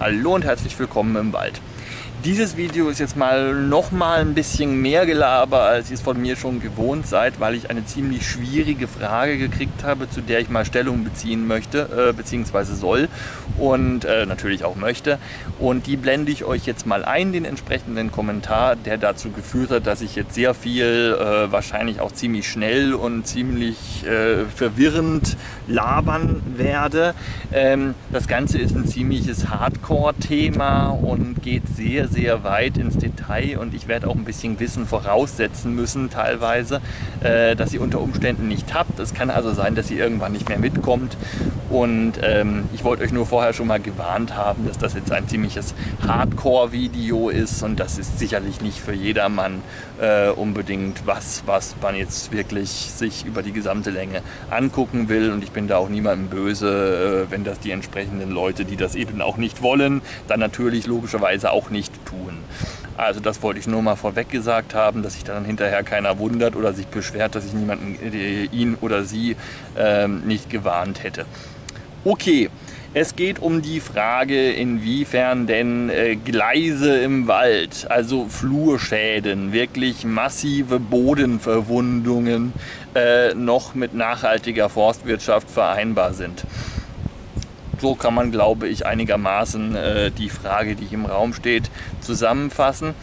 Hallo und herzlich willkommen im Wald. Dieses Video ist jetzt mal noch mal ein bisschen mehr Gelaber, als ihr es von mir schon gewohnt seid, weil ich eine ziemlich schwierige Frage gekriegt habe, zu der ich mal Stellung beziehen möchte, äh, beziehungsweise soll und äh, natürlich auch möchte. Und die blende ich euch jetzt mal ein, den entsprechenden Kommentar, der dazu geführt hat, dass ich jetzt sehr viel, äh, wahrscheinlich auch ziemlich schnell und ziemlich äh, verwirrend labern werde. Ähm, das Ganze ist ein ziemliches Hardcore-Thema und geht sehr, sehr weit ins Detail und ich werde auch ein bisschen Wissen voraussetzen müssen teilweise, äh, dass ihr unter Umständen nicht habt. Es kann also sein, dass ihr irgendwann nicht mehr mitkommt und ähm, ich wollte euch nur vorher schon mal gewarnt haben, dass das jetzt ein ziemliches Hardcore-Video ist und das ist sicherlich nicht für jedermann äh, unbedingt was, was man jetzt wirklich sich über die gesamte Länge angucken will und ich bin da auch niemandem böse, äh, wenn das die entsprechenden Leute, die das eben auch nicht wollen, dann natürlich logischerweise auch nicht tun. Also das wollte ich nur mal vorweg gesagt haben, dass sich dann hinterher keiner wundert oder sich beschwert, dass ich niemanden, äh, ihn oder sie ähm, nicht gewarnt hätte. Okay, es geht um die Frage, inwiefern denn äh, Gleise im Wald, also Flurschäden, wirklich massive Bodenverwundungen äh, noch mit nachhaltiger Forstwirtschaft vereinbar sind so kann man, glaube ich, einigermaßen äh, die Frage, die im Raum steht, zusammenfassen.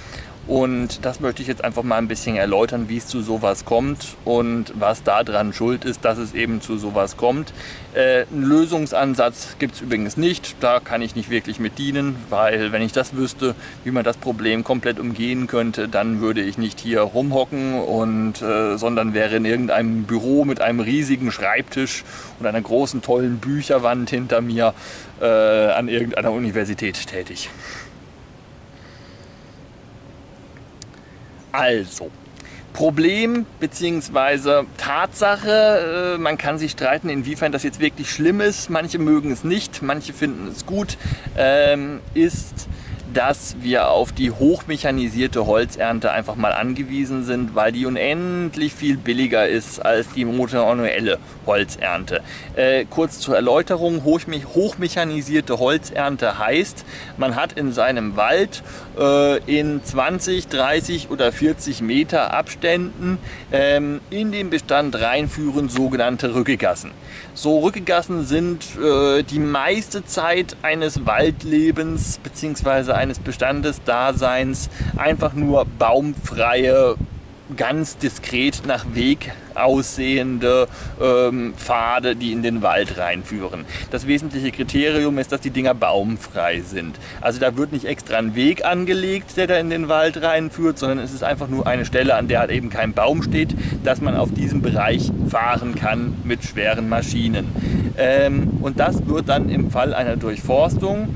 Und das möchte ich jetzt einfach mal ein bisschen erläutern, wie es zu sowas kommt und was daran schuld ist, dass es eben zu sowas kommt. Äh, einen Lösungsansatz gibt es übrigens nicht. Da kann ich nicht wirklich mit dienen, weil wenn ich das wüsste, wie man das Problem komplett umgehen könnte, dann würde ich nicht hier rumhocken, und, äh, sondern wäre in irgendeinem Büro mit einem riesigen Schreibtisch und einer großen tollen Bücherwand hinter mir äh, an irgendeiner Universität tätig. Also, Problem bzw. Tatsache, äh, man kann sich streiten, inwiefern das jetzt wirklich schlimm ist. Manche mögen es nicht, manche finden es gut, ähm, ist dass wir auf die hochmechanisierte Holzernte einfach mal angewiesen sind, weil die unendlich viel billiger ist als die manuelle Holzernte. Äh, kurz zur Erläuterung, hochme hochmechanisierte Holzernte heißt, man hat in seinem Wald äh, in 20, 30 oder 40 Meter Abständen ähm, in den Bestand reinführen sogenannte Rückegassen. So Rückegassen sind äh, die meiste Zeit eines Waldlebens bzw eines Bestandesdaseins einfach nur baumfreie, ganz diskret nach Weg aussehende ähm, Pfade, die in den Wald reinführen. Das wesentliche Kriterium ist, dass die Dinger baumfrei sind. Also da wird nicht extra ein Weg angelegt, der da in den Wald reinführt, sondern es ist einfach nur eine Stelle, an der halt eben kein Baum steht, dass man auf diesem Bereich fahren kann mit schweren Maschinen. Ähm, und das wird dann im Fall einer Durchforstung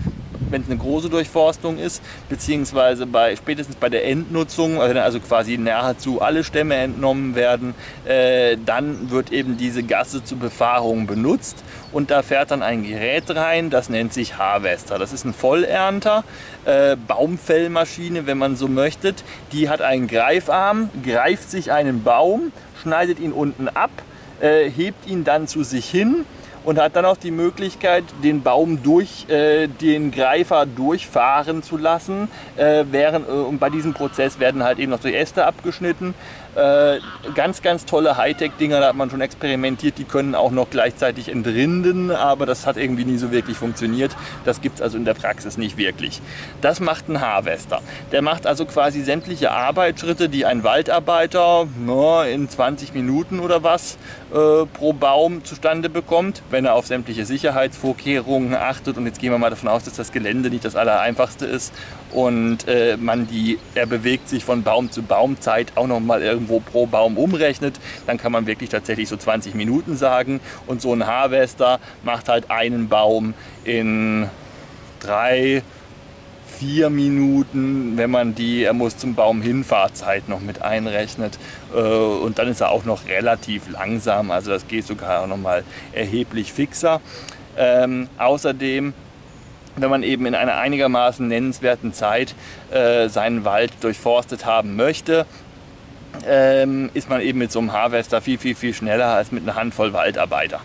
wenn es eine große Durchforstung ist, beziehungsweise bei, spätestens bei der Endnutzung, also quasi nahezu alle Stämme entnommen werden, äh, dann wird eben diese Gasse zur Befahrung benutzt und da fährt dann ein Gerät rein, das nennt sich Harvester. Das ist ein Vollernter, äh, Baumfellmaschine, wenn man so möchte. Die hat einen Greifarm, greift sich einen Baum, schneidet ihn unten ab, äh, hebt ihn dann zu sich hin und hat dann auch die Möglichkeit, den Baum durch äh, den Greifer durchfahren zu lassen. Äh, während, äh, und bei diesem Prozess werden halt eben noch die Äste abgeschnitten. Äh, ganz, ganz tolle Hightech-Dinger, da hat man schon experimentiert, die können auch noch gleichzeitig entrinden, aber das hat irgendwie nie so wirklich funktioniert. Das gibt es also in der Praxis nicht wirklich. Das macht ein Harvester. Der macht also quasi sämtliche Arbeitsschritte, die ein Waldarbeiter no, in 20 Minuten oder was äh, pro Baum zustande bekommt, wenn er auf sämtliche Sicherheitsvorkehrungen achtet. Und jetzt gehen wir mal davon aus, dass das Gelände nicht das Allereinfachste ist und äh, man die, er bewegt sich von Baum zu Baumzeit auch noch mal irgendwo pro Baum umrechnet, dann kann man wirklich tatsächlich so 20 Minuten sagen. Und so ein Harvester macht halt einen Baum in drei, vier Minuten, wenn man die, er muss zum Baum Hinfahrzeit noch mit einrechnet. Äh, und dann ist er auch noch relativ langsam, also das geht sogar noch mal erheblich fixer. Ähm, außerdem wenn man eben in einer einigermaßen nennenswerten Zeit äh, seinen Wald durchforstet haben möchte, ähm, ist man eben mit so einem Harvester viel, viel, viel schneller als mit einer Handvoll Waldarbeiter.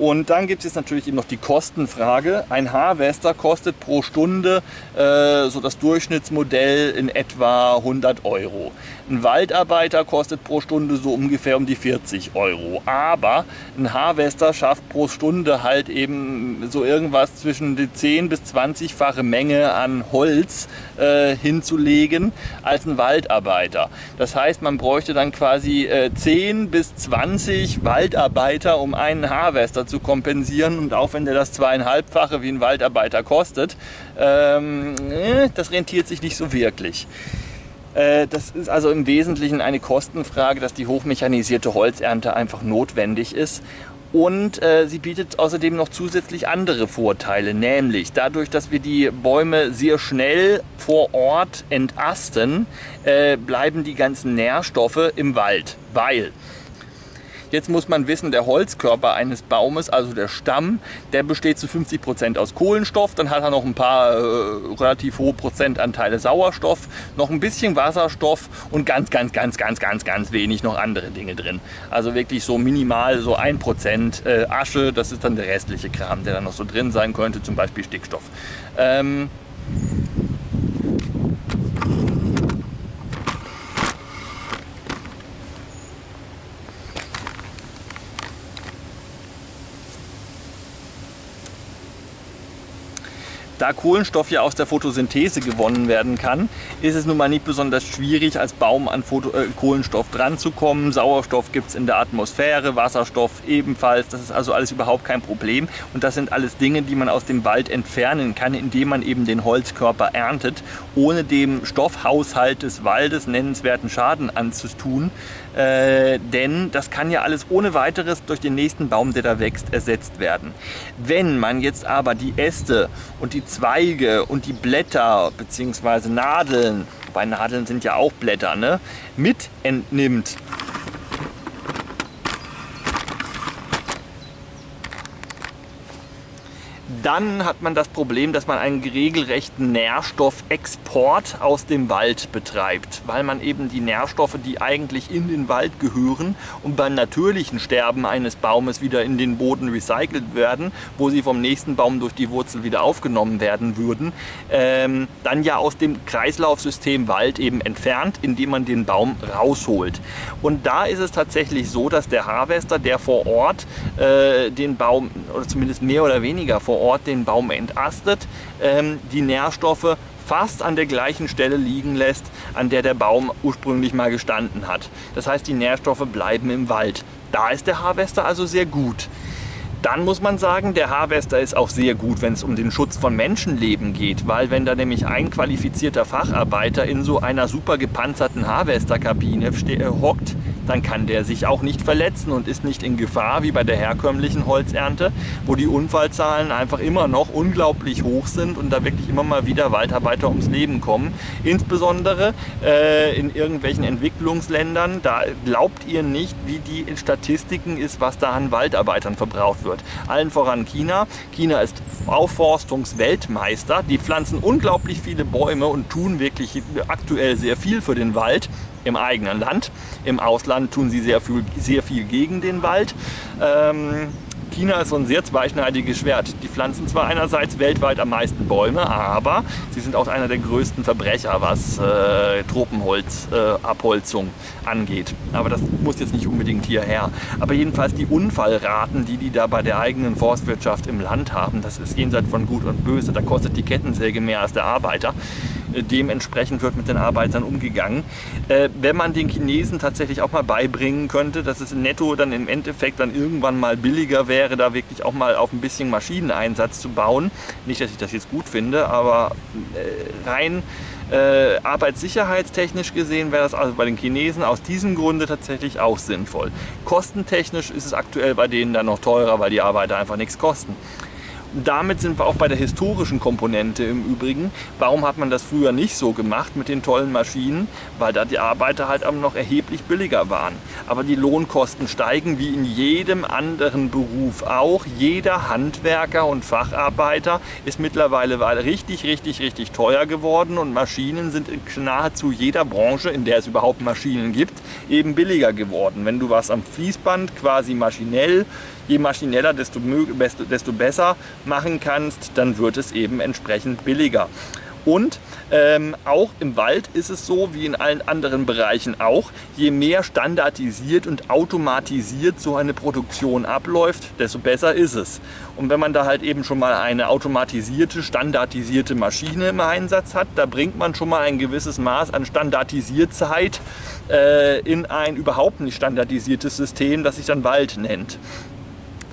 Und dann gibt es natürlich eben noch die Kostenfrage. Ein Harvester kostet pro Stunde äh, so das Durchschnittsmodell in etwa 100 Euro. Ein Waldarbeiter kostet pro Stunde so ungefähr um die 40 Euro. Aber ein Harvester schafft pro Stunde halt eben so irgendwas zwischen die 10 bis 20-fache Menge an Holz äh, hinzulegen als ein Waldarbeiter. Das heißt, man bräuchte dann quasi äh, 10 bis 20 Waldarbeiter, um einen Harvester zu kompensieren. Und auch wenn der das zweieinhalbfache wie ein Waldarbeiter kostet, ähm, äh, das rentiert sich nicht so wirklich. Äh, das ist also im Wesentlichen eine Kostenfrage, dass die hochmechanisierte Holzernte einfach notwendig ist. Und äh, sie bietet außerdem noch zusätzlich andere Vorteile, nämlich dadurch, dass wir die Bäume sehr schnell vor Ort entasten, äh, bleiben die ganzen Nährstoffe im Wald, weil Jetzt muss man wissen, der Holzkörper eines Baumes, also der Stamm, der besteht zu 50 Prozent aus Kohlenstoff. Dann hat er noch ein paar äh, relativ hohe Prozentanteile Sauerstoff, noch ein bisschen Wasserstoff und ganz, ganz, ganz, ganz, ganz, ganz wenig noch andere Dinge drin. Also wirklich so minimal so ein Prozent äh, Asche, das ist dann der restliche Kram, der dann noch so drin sein könnte, zum Beispiel Stickstoff. Ähm, Kohlenstoff ja aus der Photosynthese gewonnen werden kann, ist es nun mal nicht besonders schwierig, als Baum an Foto äh, Kohlenstoff dran zu kommen. Sauerstoff gibt es in der Atmosphäre, Wasserstoff ebenfalls. Das ist also alles überhaupt kein Problem. Und das sind alles Dinge, die man aus dem Wald entfernen kann, indem man eben den Holzkörper erntet, ohne dem Stoffhaushalt des Waldes nennenswerten Schaden anzutun. Äh, denn das kann ja alles ohne weiteres durch den nächsten Baum, der da wächst, ersetzt werden. Wenn man jetzt aber die Äste und die Zweige und die Blätter bzw. Nadeln, wobei Nadeln sind ja auch Blätter, ne, mit entnimmt, dann hat man das Problem, dass man einen regelrechten Nährstoffexport aus dem Wald betreibt, weil man eben die Nährstoffe, die eigentlich in den Wald gehören und beim natürlichen Sterben eines Baumes wieder in den Boden recycelt werden, wo sie vom nächsten Baum durch die Wurzel wieder aufgenommen werden würden, ähm, dann ja aus dem Kreislaufsystem Wald eben entfernt, indem man den Baum rausholt. Und da ist es tatsächlich so, dass der Harvester, der vor Ort äh, den Baum, oder zumindest mehr oder weniger vor Ort, Ort den Baum entastet, ähm, die Nährstoffe fast an der gleichen Stelle liegen lässt, an der der Baum ursprünglich mal gestanden hat. Das heißt, die Nährstoffe bleiben im Wald. Da ist der Harvester also sehr gut. Dann muss man sagen, der Harvester ist auch sehr gut, wenn es um den Schutz von Menschenleben geht, weil wenn da nämlich ein qualifizierter Facharbeiter in so einer super gepanzerten Harvesterkabine äh, hockt, dann kann der sich auch nicht verletzen und ist nicht in Gefahr wie bei der herkömmlichen Holzernte, wo die Unfallzahlen einfach immer noch unglaublich hoch sind und da wirklich immer mal wieder Waldarbeiter ums Leben kommen. Insbesondere äh, in irgendwelchen Entwicklungsländern, da glaubt ihr nicht, wie die in Statistiken ist, was da an Waldarbeitern verbraucht wird. Allen voran China. China ist Aufforstungsweltmeister. Die pflanzen unglaublich viele Bäume und tun wirklich aktuell sehr viel für den Wald im eigenen Land. Im Ausland tun sie sehr viel, sehr viel gegen den Wald. Ähm, China ist so ein sehr zweischneidiges Schwert. Die pflanzen zwar einerseits weltweit am meisten Bäume, aber sie sind auch einer der größten Verbrecher, was äh, Tropenholzabholzung äh, angeht. Aber das muss jetzt nicht unbedingt hierher. Aber jedenfalls die Unfallraten, die die da bei der eigenen Forstwirtschaft im Land haben, das ist jenseits von Gut und Böse. Da kostet die Kettensäge mehr als der Arbeiter. Dementsprechend wird mit den Arbeitern umgegangen. Äh, wenn man den Chinesen tatsächlich auch mal beibringen könnte, dass es netto dann im Endeffekt dann irgendwann mal billiger wäre, da wirklich auch mal auf ein bisschen Maschineneinsatz zu bauen. Nicht, dass ich das jetzt gut finde, aber äh, rein äh, arbeitssicherheitstechnisch gesehen wäre das also bei den Chinesen aus diesem Grunde tatsächlich auch sinnvoll. Kostentechnisch ist es aktuell bei denen dann noch teurer, weil die Arbeiter einfach nichts kosten. Damit sind wir auch bei der historischen Komponente im Übrigen. Warum hat man das früher nicht so gemacht mit den tollen Maschinen? Weil da die Arbeiter halt auch noch erheblich billiger waren. Aber die Lohnkosten steigen wie in jedem anderen Beruf auch. Jeder Handwerker und Facharbeiter ist mittlerweile richtig, richtig, richtig teuer geworden und Maschinen sind in nahezu jeder Branche, in der es überhaupt Maschinen gibt, eben billiger geworden. Wenn du was am Fließband quasi maschinell je maschineller, desto, desto besser machen kannst, dann wird es eben entsprechend billiger. Und ähm, auch im Wald ist es so, wie in allen anderen Bereichen auch, je mehr standardisiert und automatisiert so eine Produktion abläuft, desto besser ist es. Und wenn man da halt eben schon mal eine automatisierte, standardisierte Maschine im Einsatz hat, da bringt man schon mal ein gewisses Maß an Standardisiertheit äh, in ein überhaupt nicht standardisiertes System, das sich dann Wald nennt.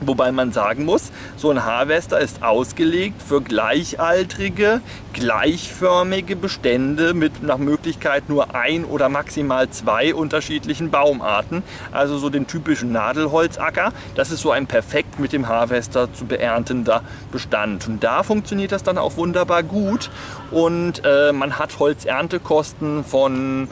Wobei man sagen muss, so ein Harvester ist ausgelegt für gleichaltrige, gleichförmige Bestände mit nach Möglichkeit nur ein oder maximal zwei unterschiedlichen Baumarten. Also so den typischen Nadelholzacker. Das ist so ein perfekt mit dem Harvester zu beerntender Bestand. Und da funktioniert das dann auch wunderbar gut. Und äh, man hat Holzerntekosten von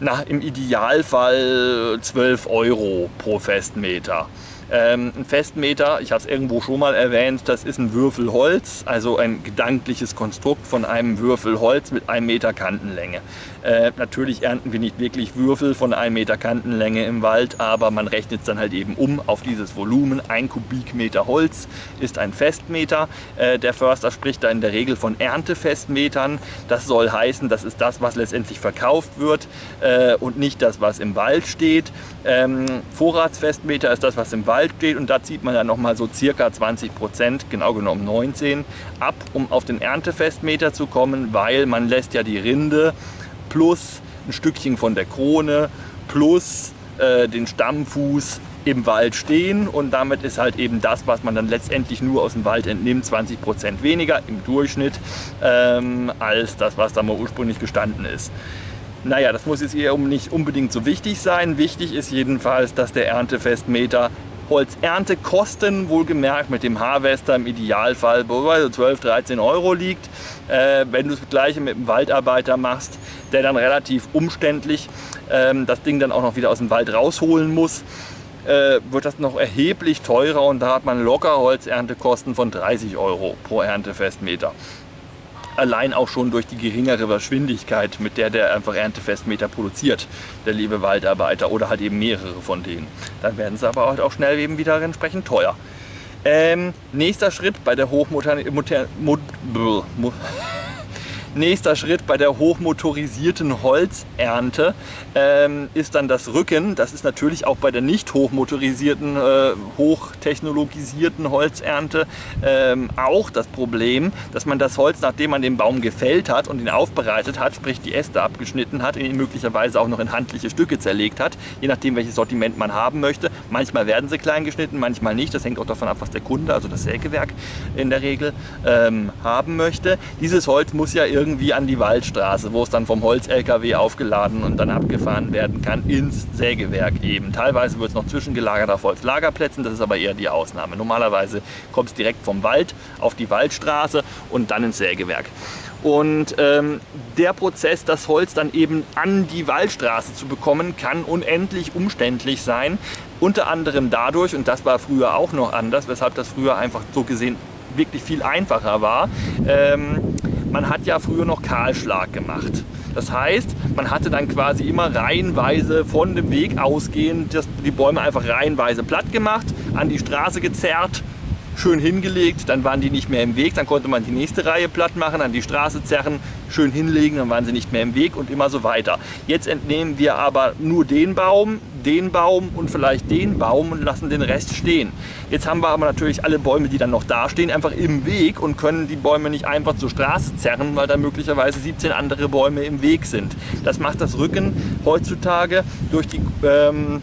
na, im Idealfall 12 Euro pro Festmeter. Ähm, ein Festmeter, ich habe es irgendwo schon mal erwähnt, das ist ein Würfel Holz, also ein gedankliches Konstrukt von einem Würfel Holz mit einem Meter Kantenlänge. Äh, natürlich ernten wir nicht wirklich Würfel von einem Meter Kantenlänge im Wald, aber man rechnet es dann halt eben um auf dieses Volumen. Ein Kubikmeter Holz ist ein Festmeter. Äh, der Förster spricht da in der Regel von Erntefestmetern. Das soll heißen, das ist das, was letztendlich verkauft wird äh, und nicht das, was im Wald steht. Ähm, Vorratsfestmeter ist das, was im Wald Wald steht und da zieht man dann nochmal so circa 20 Prozent, genau genommen 19, ab, um auf den Erntefestmeter zu kommen, weil man lässt ja die Rinde plus ein Stückchen von der Krone plus äh, den Stammfuß im Wald stehen und damit ist halt eben das, was man dann letztendlich nur aus dem Wald entnimmt, 20 Prozent weniger im Durchschnitt ähm, als das, was da mal ursprünglich gestanden ist. Naja, das muss jetzt eher nicht unbedingt so wichtig sein. Wichtig ist jedenfalls, dass der Erntefestmeter Holzerntekosten, wohlgemerkt mit dem Harvester im Idealfall bei 12, 13 Euro liegt. Äh, wenn du das gleiche mit dem Waldarbeiter machst, der dann relativ umständlich ähm, das Ding dann auch noch wieder aus dem Wald rausholen muss, äh, wird das noch erheblich teurer und da hat man locker Holzerntekosten von 30 Euro pro Erntefestmeter allein auch schon durch die geringere Geschwindigkeit, mit der der einfach Erntefestmeter produziert, der liebe Waldarbeiter oder halt eben mehrere von denen. Dann werden sie aber halt auch schnell eben wieder entsprechend teuer. Ähm, nächster Schritt bei der Hochmotor... Nächster Schritt bei der hochmotorisierten Holzernte ähm, ist dann das Rücken. Das ist natürlich auch bei der nicht hochmotorisierten, äh, hochtechnologisierten Holzernte ähm, auch das Problem, dass man das Holz, nachdem man den Baum gefällt hat und ihn aufbereitet hat, sprich die Äste abgeschnitten hat, ihn möglicherweise auch noch in handliche Stücke zerlegt hat, je nachdem welches Sortiment man haben möchte. Manchmal werden sie klein geschnitten, manchmal nicht. Das hängt auch davon ab, was der Kunde, also das Sägewerk in der Regel, ähm, haben möchte. Dieses Holz muss ja irgendwie irgendwie an die Waldstraße, wo es dann vom Holz-LKW aufgeladen und dann abgefahren werden kann ins Sägewerk eben. Teilweise wird es noch zwischengelagert auf Holzlagerplätzen, das ist aber eher die Ausnahme. Normalerweise kommt es direkt vom Wald auf die Waldstraße und dann ins Sägewerk. Und ähm, der Prozess, das Holz dann eben an die Waldstraße zu bekommen, kann unendlich umständlich sein. Unter anderem dadurch, und das war früher auch noch anders, weshalb das früher einfach so gesehen wirklich viel einfacher war. Ähm, man hat ja früher noch Kahlschlag gemacht. Das heißt, man hatte dann quasi immer reihenweise von dem Weg ausgehend die Bäume einfach reihenweise platt gemacht, an die Straße gezerrt, schön hingelegt, dann waren die nicht mehr im Weg, dann konnte man die nächste Reihe platt machen, an die Straße zerren, schön hinlegen, dann waren sie nicht mehr im Weg und immer so weiter. Jetzt entnehmen wir aber nur den Baum, den Baum und vielleicht den Baum und lassen den Rest stehen. Jetzt haben wir aber natürlich alle Bäume, die dann noch da stehen, einfach im Weg und können die Bäume nicht einfach zur Straße zerren, weil da möglicherweise 17 andere Bäume im Weg sind. Das macht das Rücken heutzutage durch die ähm,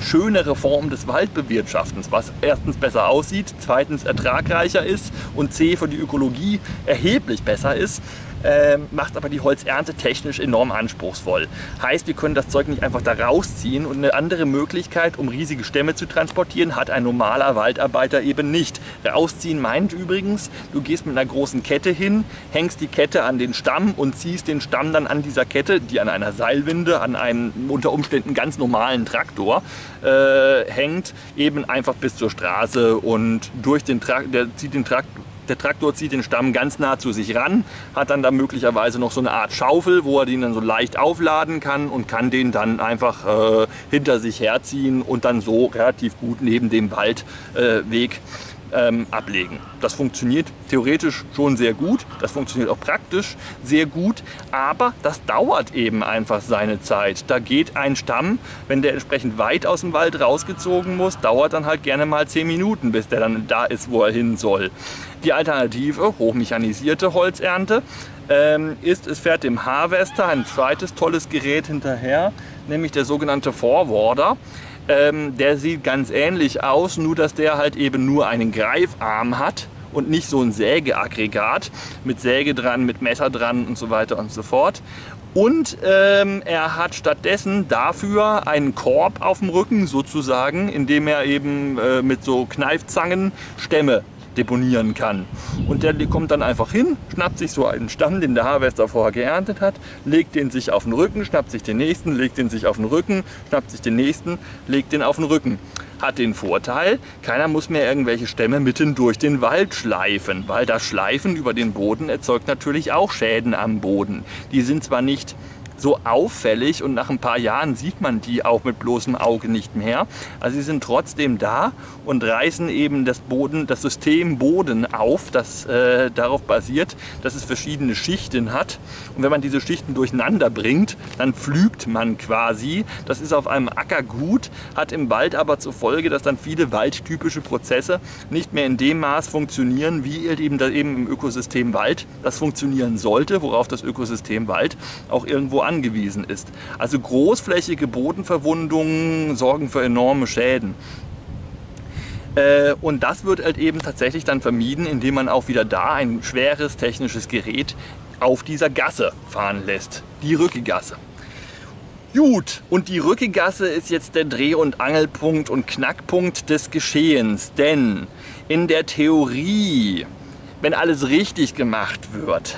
schönere Form des Waldbewirtschaftens, was erstens besser aussieht, zweitens ertragreicher ist und C für die Ökologie erheblich besser ist, äh, macht aber die Holzernte technisch enorm anspruchsvoll. Heißt, wir können das Zeug nicht einfach da rausziehen und eine andere Möglichkeit, um riesige Stämme zu transportieren, hat ein normaler Waldarbeiter eben nicht. Rausziehen meint übrigens, du gehst mit einer großen Kette hin, hängst die Kette an den Stamm und ziehst den Stamm dann an dieser Kette, die an einer Seilwinde, an einem unter Umständen ganz normalen Traktor äh, hängt, eben einfach bis zur Straße und durch den Traktor, der zieht den Traktor der Traktor zieht den Stamm ganz nah zu sich ran, hat dann da möglicherweise noch so eine Art Schaufel, wo er den dann so leicht aufladen kann und kann den dann einfach äh, hinter sich herziehen und dann so relativ gut neben dem Waldweg äh, ähm, ablegen. Das funktioniert theoretisch schon sehr gut, das funktioniert auch praktisch sehr gut, aber das dauert eben einfach seine Zeit. Da geht ein Stamm, wenn der entsprechend weit aus dem Wald rausgezogen muss, dauert dann halt gerne mal 10 Minuten, bis der dann da ist, wo er hin soll. Die Alternative, hochmechanisierte Holzernte, ähm, ist, es fährt dem Harvester ein zweites tolles Gerät hinterher, nämlich der sogenannte Forwarder. Ähm, der sieht ganz ähnlich aus, nur dass der halt eben nur einen Greifarm hat und nicht so ein Sägeaggregat mit Säge dran, mit Messer dran und so weiter und so fort. Und ähm, er hat stattdessen dafür einen Korb auf dem Rücken sozusagen, in dem er eben äh, mit so Kneifzangen Stämme deponieren kann. Und der kommt dann einfach hin, schnappt sich so einen Stamm, den der Harvester vorher geerntet hat, legt den sich auf den Rücken, schnappt sich den nächsten, legt den sich auf den Rücken, schnappt sich den nächsten, legt den auf den Rücken. Hat den Vorteil, keiner muss mehr irgendwelche Stämme mitten durch den Wald schleifen, weil das Schleifen über den Boden erzeugt natürlich auch Schäden am Boden. Die sind zwar nicht so auffällig und nach ein paar Jahren sieht man die auch mit bloßem Auge nicht mehr. Also sie sind trotzdem da und reißen eben das Boden, das System Boden auf, das äh, darauf basiert, dass es verschiedene Schichten hat. Und wenn man diese Schichten durcheinander bringt, dann pflügt man quasi. Das ist auf einem Acker gut, hat im Wald aber zur Folge, dass dann viele waldtypische Prozesse nicht mehr in dem Maß funktionieren, wie eben, eben im Ökosystem Wald das funktionieren sollte, worauf das Ökosystem Wald auch irgendwo angewiesen ist. Also großflächige Bodenverwundungen sorgen für enorme Schäden. Äh, und das wird halt eben tatsächlich dann vermieden, indem man auch wieder da ein schweres technisches Gerät auf dieser Gasse fahren lässt. Die Rückegasse. Gut, und die Rückegasse ist jetzt der Dreh- und Angelpunkt und Knackpunkt des Geschehens. Denn in der Theorie, wenn alles richtig gemacht wird,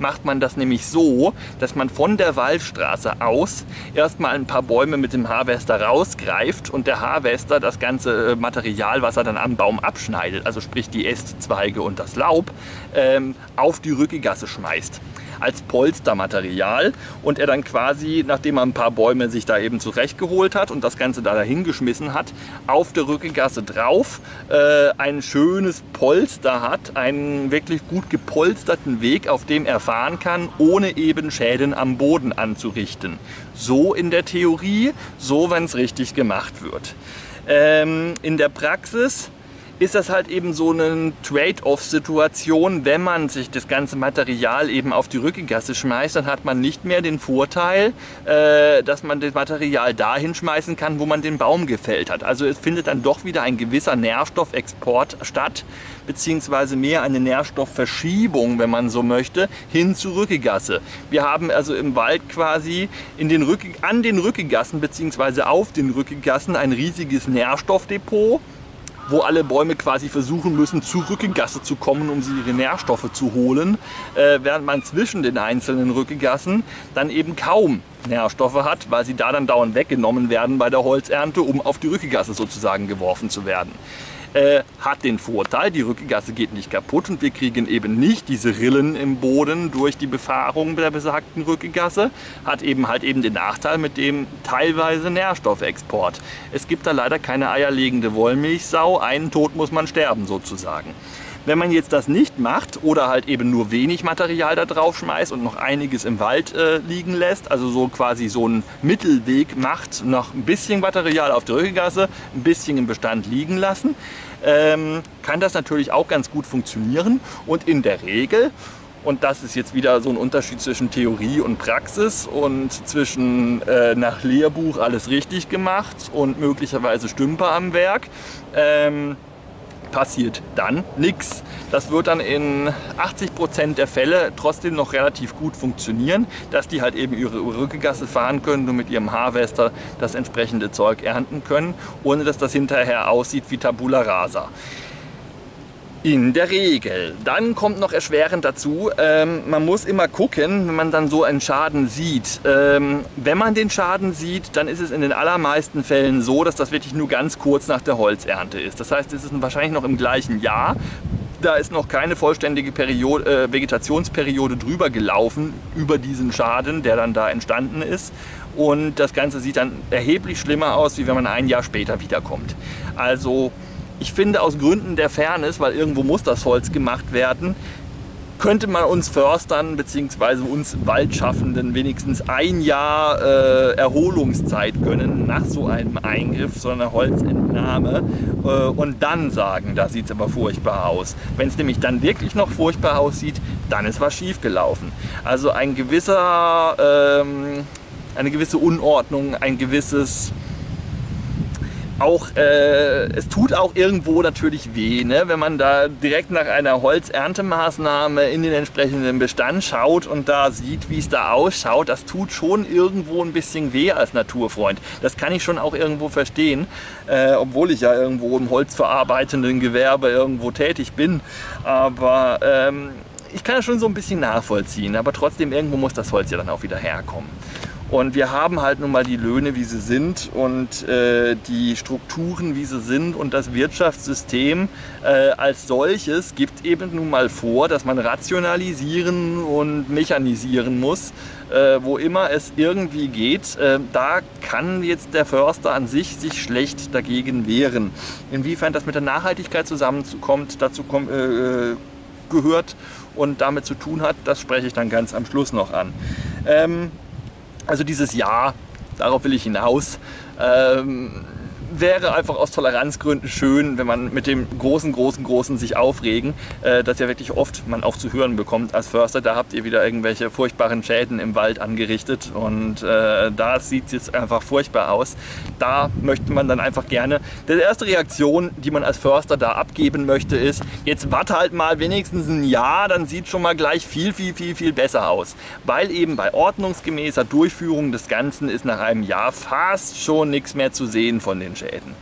macht man das nämlich so, dass man von der Waldstraße aus erstmal ein paar Bäume mit dem Harvester rausgreift und der Harvester das ganze äh, Material, was er dann am Baum abschneidet, also sprich die Ästzweige und das Laub, ähm, auf die Rückegasse schmeißt als Polstermaterial und er dann quasi, nachdem er ein paar Bäume sich da eben zurechtgeholt hat und das Ganze da dahingeschmissen hat, auf der Rückegasse drauf äh, ein schönes Polster hat, einen wirklich gut gepolsterten Weg, auf dem er fahren kann, ohne eben Schäden am Boden anzurichten. So in der Theorie, so wenn es richtig gemacht wird. Ähm, in der Praxis ist das halt eben so eine Trade-off-Situation. Wenn man sich das ganze Material eben auf die Rückengasse schmeißt, dann hat man nicht mehr den Vorteil, äh, dass man das Material dahin schmeißen kann, wo man den Baum gefällt hat. Also es findet dann doch wieder ein gewisser Nährstoffexport statt, beziehungsweise mehr eine Nährstoffverschiebung, wenn man so möchte, hin zur Rückegasse. Wir haben also im Wald quasi in den Rücke, an den Rückegassen beziehungsweise auf den Rückegassen ein riesiges Nährstoffdepot wo alle Bäume quasi versuchen müssen, zur Rückegasse zu kommen, um sie ihre Nährstoffe zu holen, äh, während man zwischen den einzelnen Rückegassen dann eben kaum Nährstoffe hat, weil sie da dann dauernd weggenommen werden bei der Holzernte, um auf die Rückegasse sozusagen geworfen zu werden äh, hat den Vorteil, die Rückengasse geht nicht kaputt und wir kriegen eben nicht diese Rillen im Boden durch die Befahrung der besagten Rückengasse, hat eben halt eben den Nachteil mit dem teilweise Nährstoffexport. Es gibt da leider keine eierlegende Wollmilchsau, einen Tod muss man sterben sozusagen. Wenn man jetzt das nicht macht oder halt eben nur wenig Material da drauf schmeißt und noch einiges im Wald äh, liegen lässt, also so quasi so einen Mittelweg macht, noch ein bisschen Material auf der Rückegasse, ein bisschen im Bestand liegen lassen, ähm, kann das natürlich auch ganz gut funktionieren und in der Regel und das ist jetzt wieder so ein Unterschied zwischen Theorie und Praxis und zwischen äh, nach Lehrbuch alles richtig gemacht und möglicherweise Stümper am Werk. Ähm, passiert dann nichts. Das wird dann in 80 Prozent der Fälle trotzdem noch relativ gut funktionieren, dass die halt eben ihre Rückegasse fahren können und mit ihrem Harvester das entsprechende Zeug ernten können, ohne dass das hinterher aussieht wie Tabula Rasa. In der Regel. Dann kommt noch erschwerend dazu, ähm, man muss immer gucken, wenn man dann so einen Schaden sieht. Ähm, wenn man den Schaden sieht, dann ist es in den allermeisten Fällen so, dass das wirklich nur ganz kurz nach der Holzernte ist. Das heißt, es ist wahrscheinlich noch im gleichen Jahr. Da ist noch keine vollständige Periode, äh, Vegetationsperiode drüber gelaufen über diesen Schaden, der dann da entstanden ist. Und das Ganze sieht dann erheblich schlimmer aus, wie wenn man ein Jahr später wiederkommt. Also ich finde aus Gründen der Fairness, weil irgendwo muss das Holz gemacht werden, könnte man uns Förstern bzw. uns Waldschaffenden wenigstens ein Jahr äh, Erholungszeit gönnen nach so einem Eingriff, so einer Holzentnahme äh, und dann sagen, da sieht es aber furchtbar aus. Wenn es nämlich dann wirklich noch furchtbar aussieht, dann ist was schief gelaufen. Also ein gewisser, ähm, eine gewisse Unordnung, ein gewisses auch, äh, es tut auch irgendwo natürlich weh, ne? wenn man da direkt nach einer Holzerntemaßnahme in den entsprechenden Bestand schaut und da sieht, wie es da ausschaut. Das tut schon irgendwo ein bisschen weh als Naturfreund. Das kann ich schon auch irgendwo verstehen, äh, obwohl ich ja irgendwo im holzverarbeitenden Gewerbe irgendwo tätig bin. Aber ähm, ich kann das schon so ein bisschen nachvollziehen, aber trotzdem irgendwo muss das Holz ja dann auch wieder herkommen. Und wir haben halt nun mal die Löhne, wie sie sind und äh, die Strukturen, wie sie sind und das Wirtschaftssystem äh, als solches gibt eben nun mal vor, dass man rationalisieren und mechanisieren muss, äh, wo immer es irgendwie geht. Äh, da kann jetzt der Förster an sich sich schlecht dagegen wehren. Inwiefern das mit der Nachhaltigkeit zusammenkommt, dazu kommt, äh, gehört und damit zu tun hat, das spreche ich dann ganz am Schluss noch an. Ähm, also dieses Jahr, darauf will ich hinaus, ähm, wäre einfach aus Toleranzgründen schön, wenn man mit dem großen, großen, großen sich aufregen, äh, das ja wirklich oft man auch zu hören bekommt als Förster, da habt ihr wieder irgendwelche furchtbaren Schäden im Wald angerichtet und äh, da sieht es jetzt einfach furchtbar aus. Da möchte man dann einfach gerne, die erste Reaktion, die man als Förster da abgeben möchte, ist, jetzt warte halt mal wenigstens ein Jahr, dann sieht schon mal gleich viel, viel, viel, viel besser aus. Weil eben bei ordnungsgemäßer Durchführung des Ganzen ist nach einem Jahr fast schon nichts mehr zu sehen von den Schäden.